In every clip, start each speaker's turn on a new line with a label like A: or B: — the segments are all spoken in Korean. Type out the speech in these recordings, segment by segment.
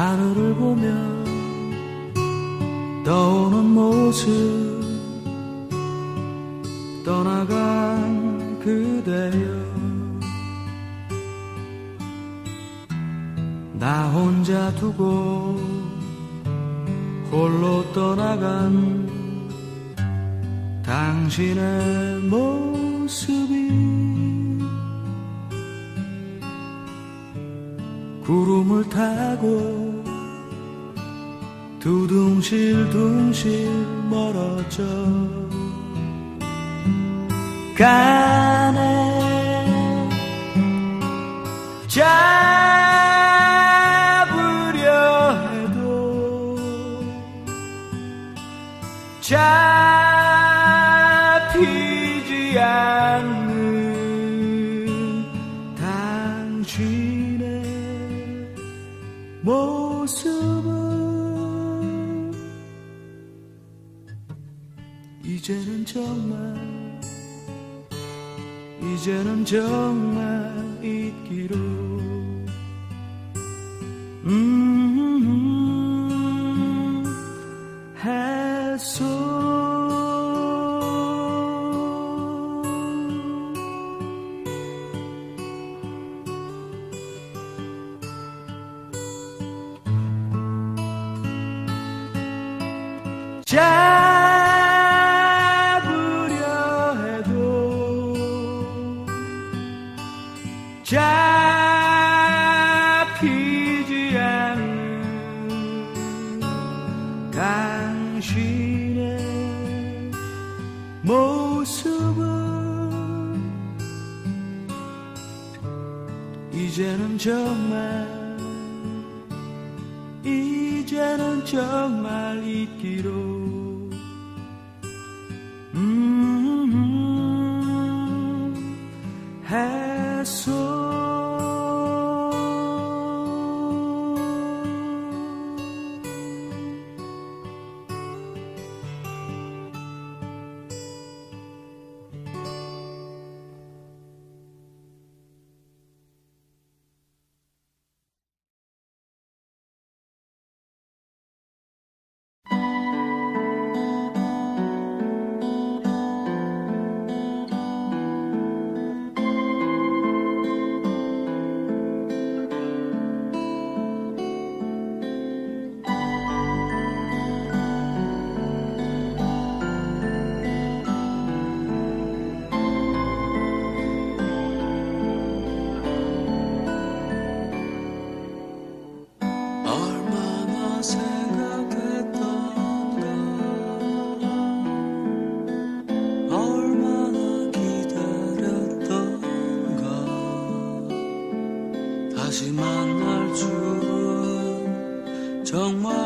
A: 하늘을 보며 떠오는 모습 떠나간 그대여. 나 혼자 두고 홀로 떠나간 당신의 모습이 구름을 타고 두둥실 둥실 멀어져 가네. 잡 이제 모습은 이제는 정말 이제는 정말 잊기로 실망할 줄 정말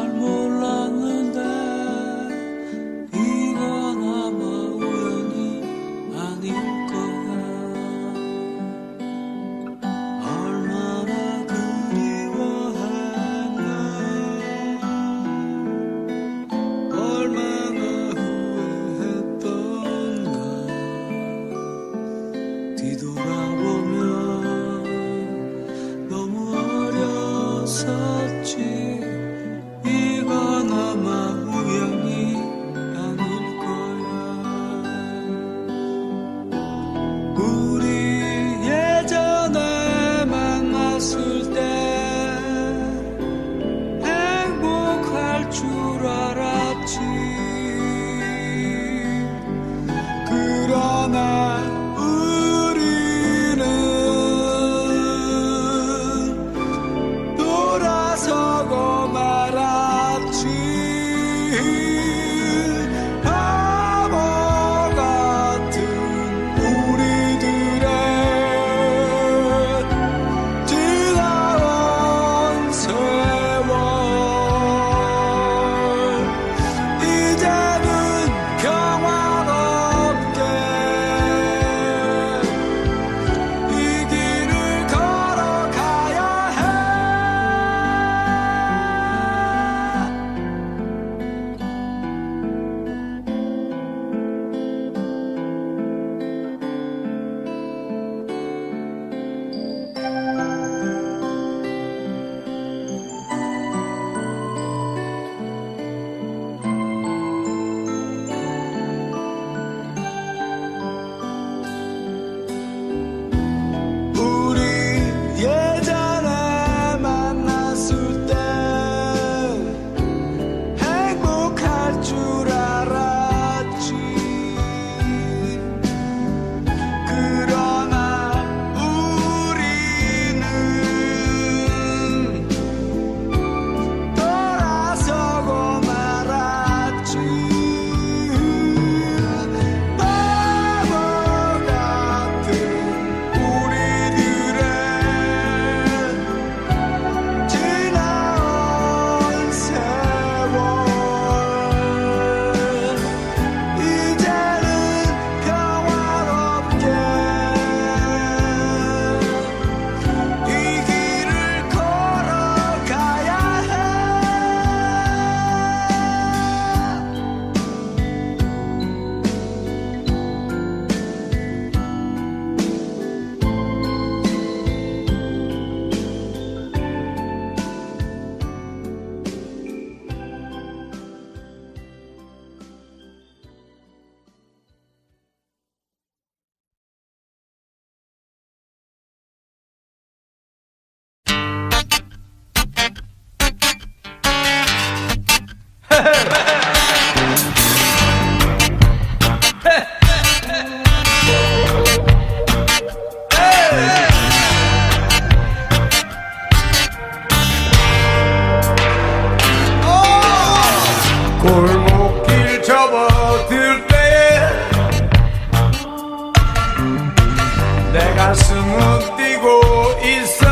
A: Sen aktigo is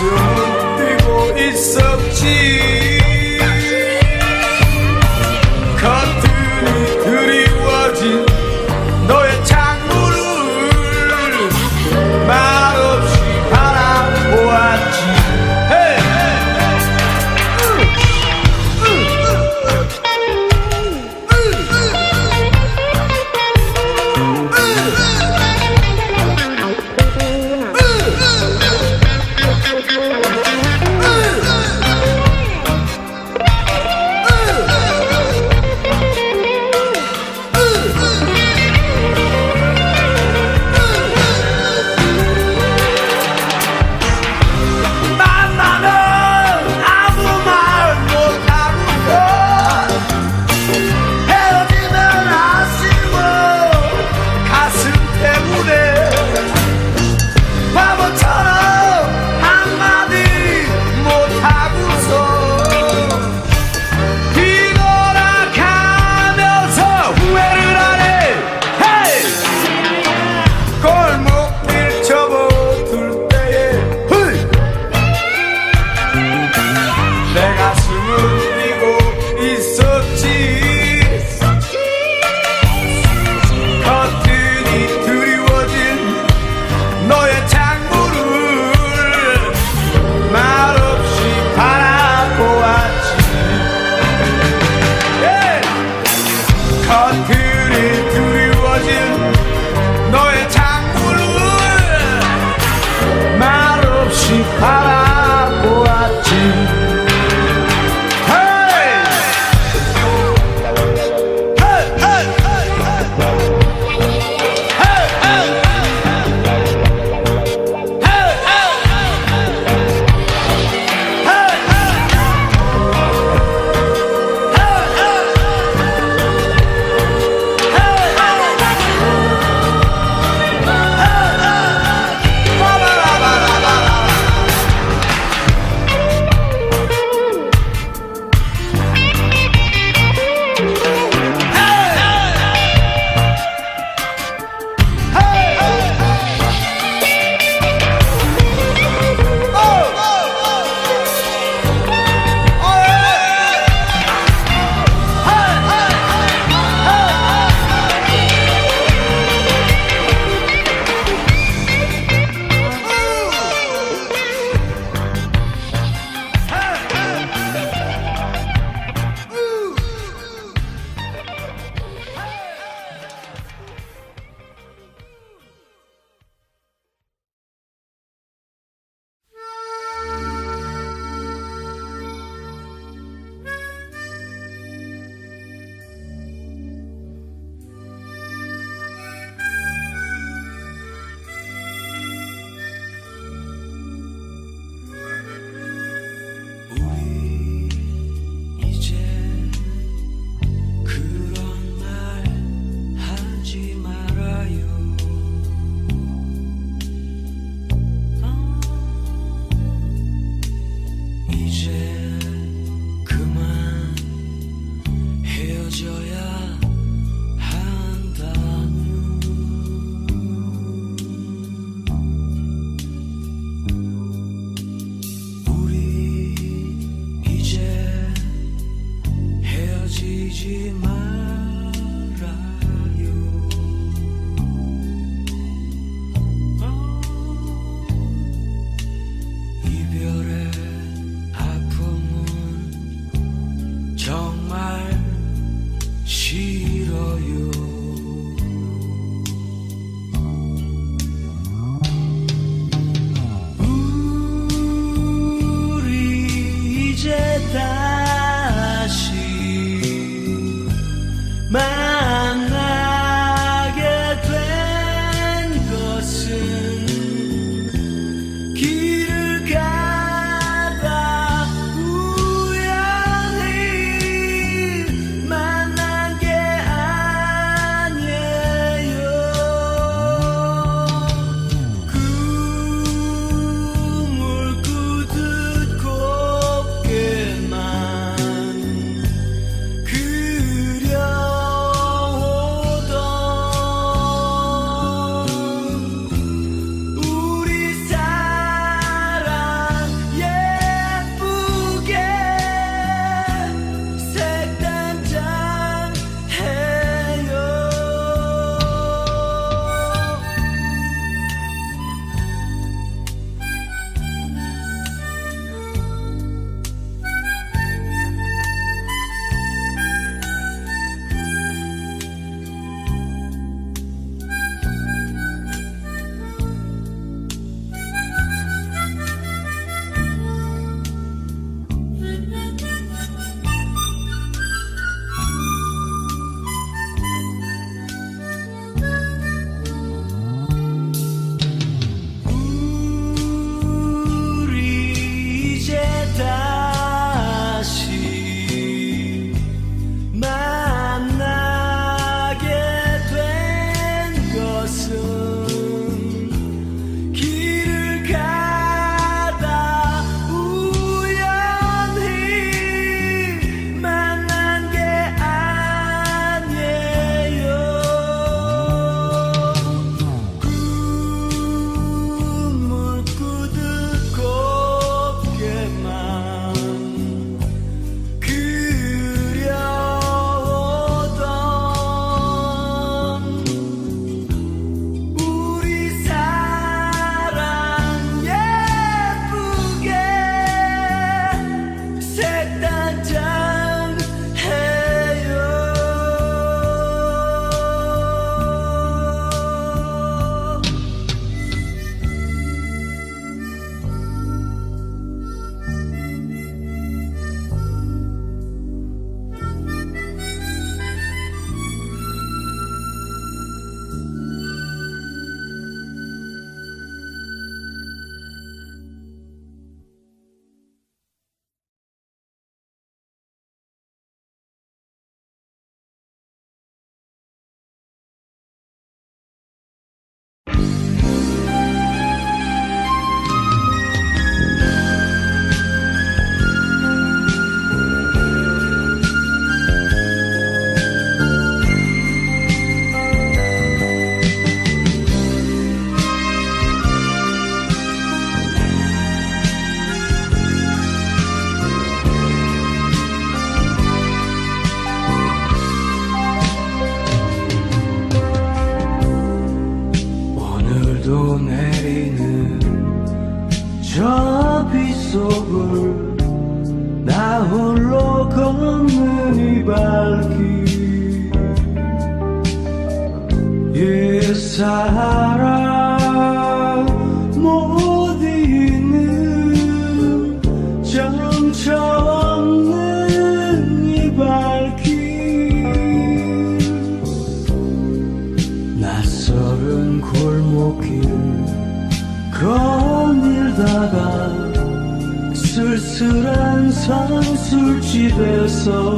A: 숨 뛰고 있었지. triste demais. 술집에서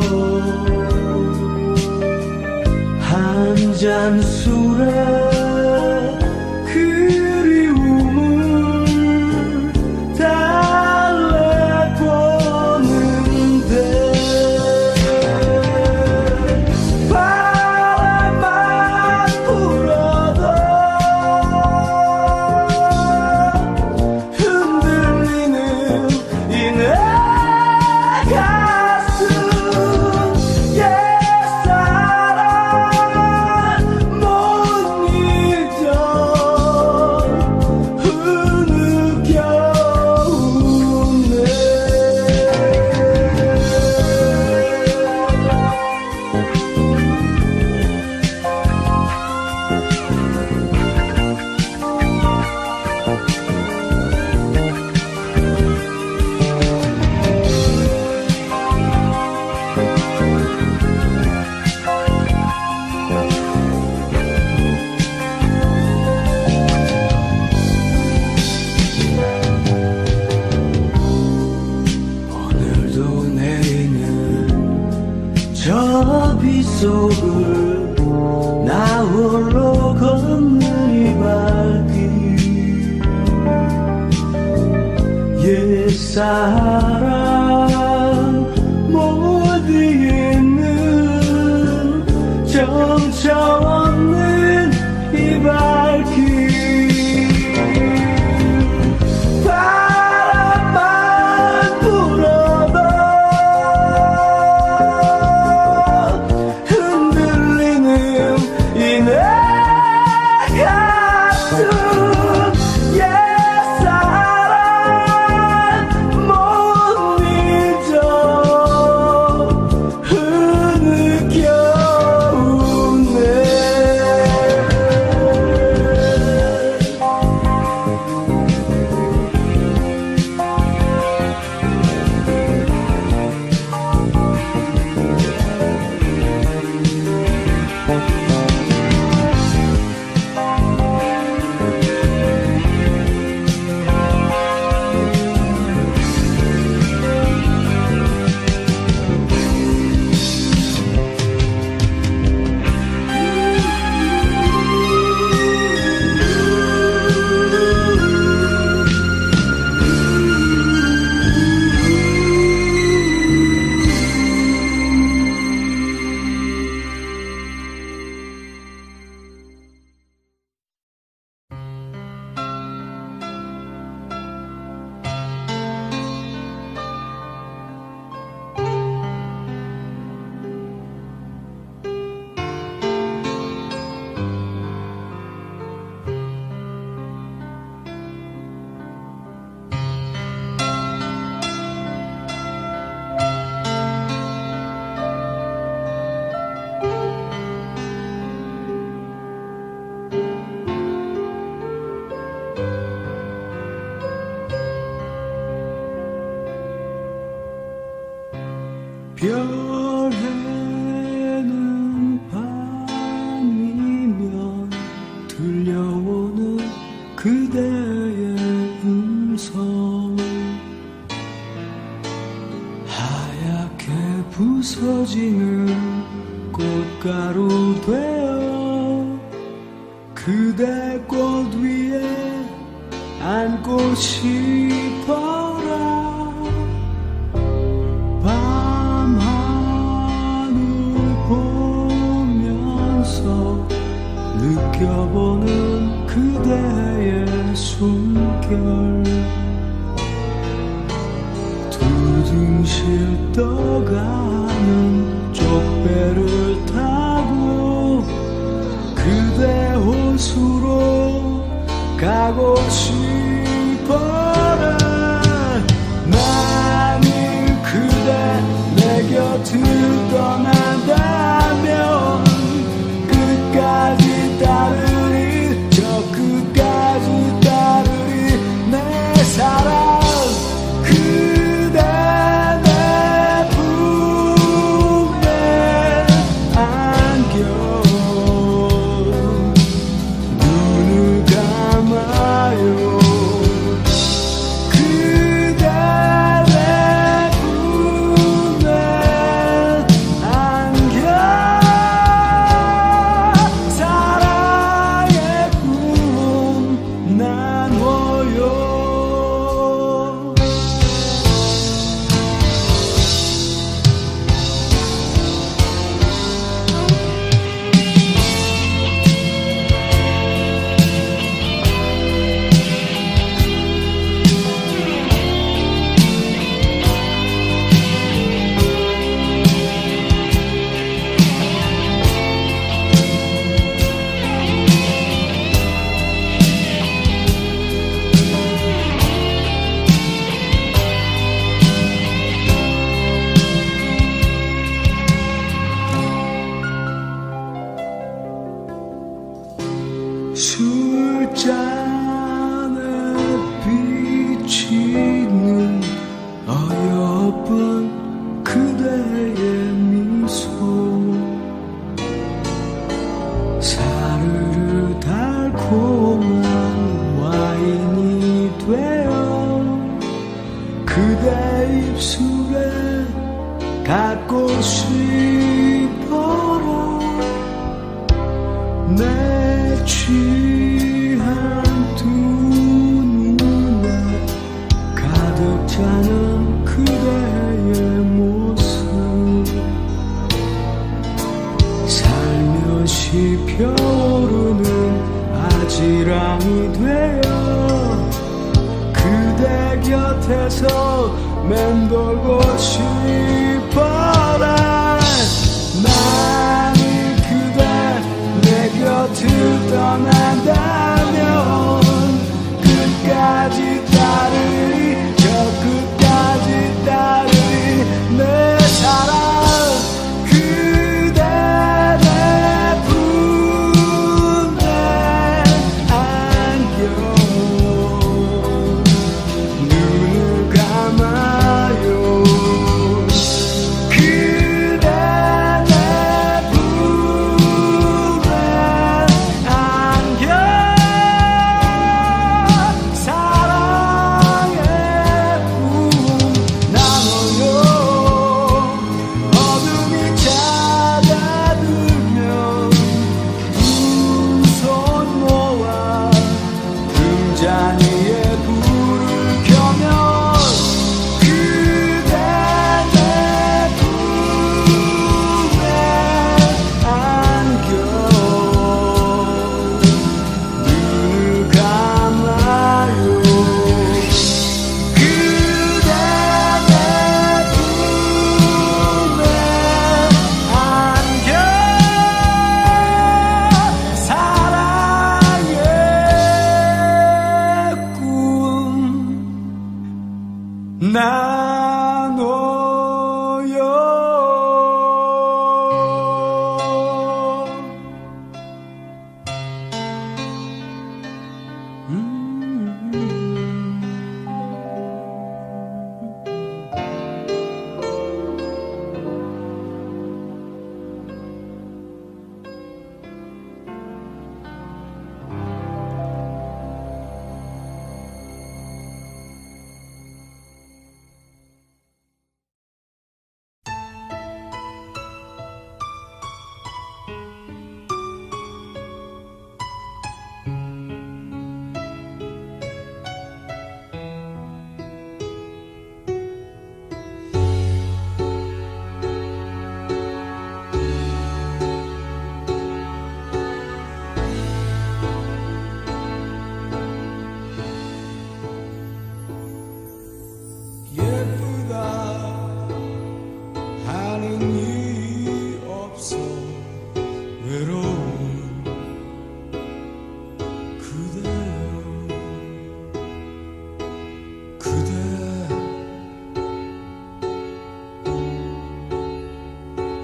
A: 한 잔 술에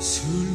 A: Soon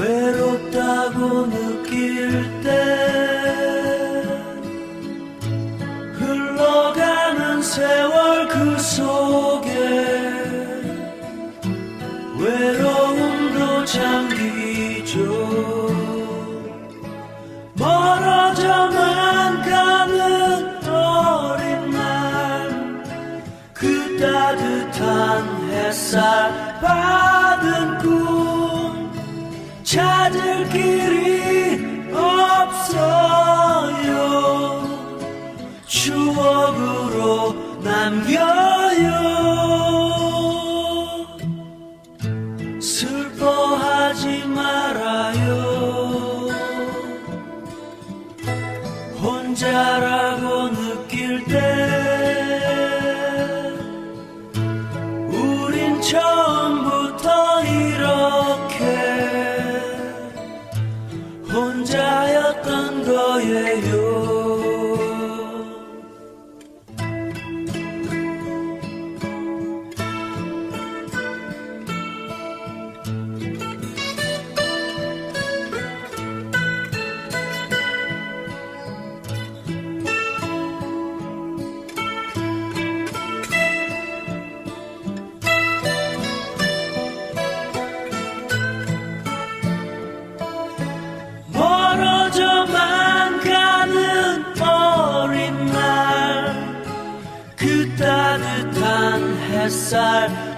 B: 외롭다고 느낄 때 흘러가는 세월 그 속에 외로움도 잠기죠. 멀어져만 가는 어린 날 그 따뜻한 햇살 길이 없어요. 추억으로 남겨
A: Time.